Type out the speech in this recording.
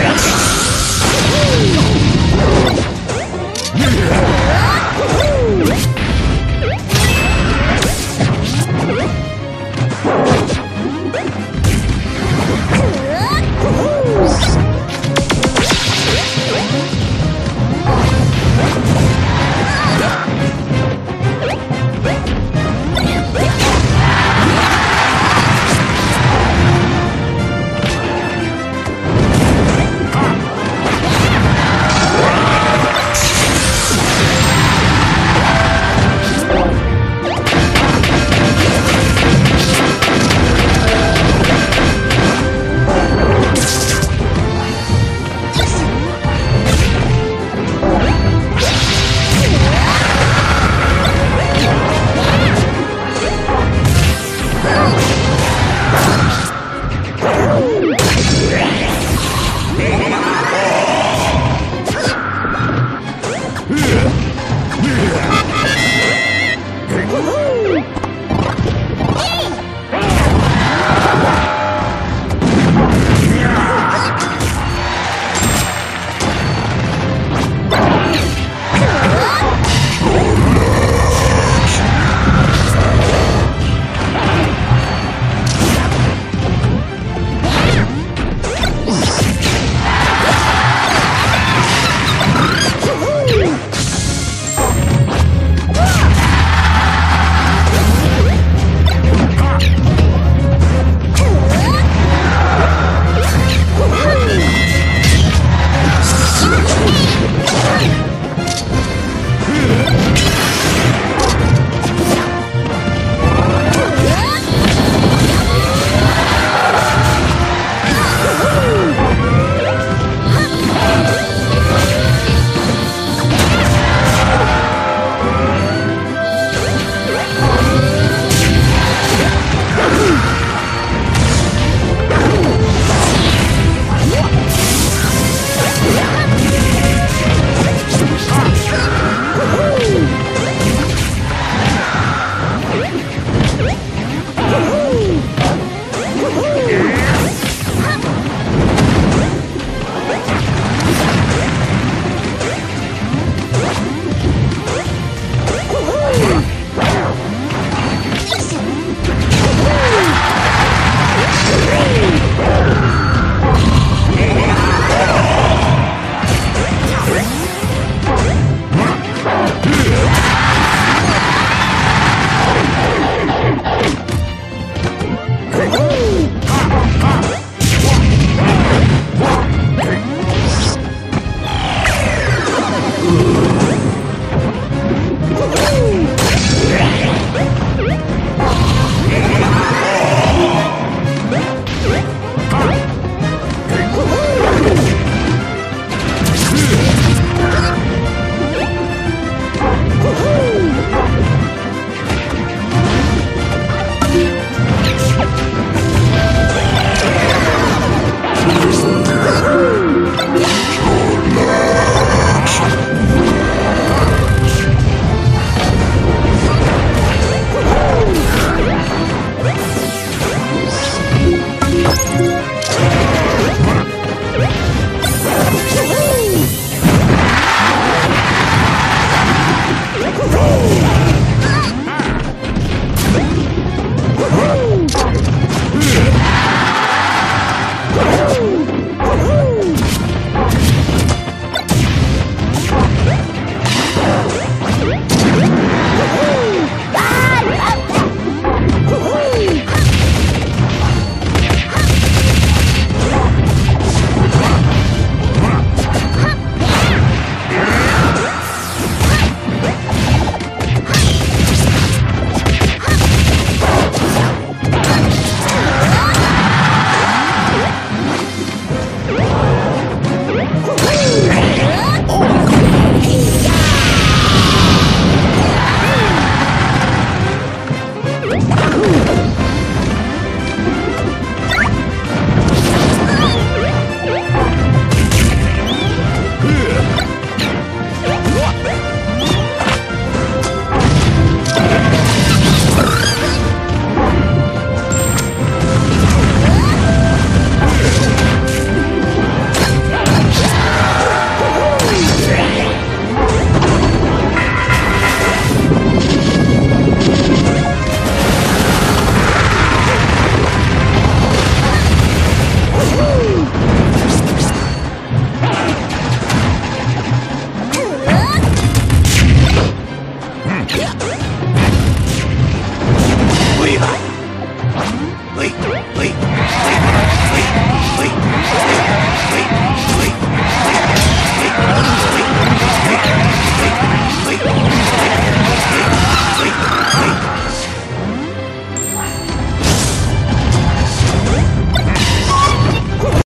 Yeah. Ooh.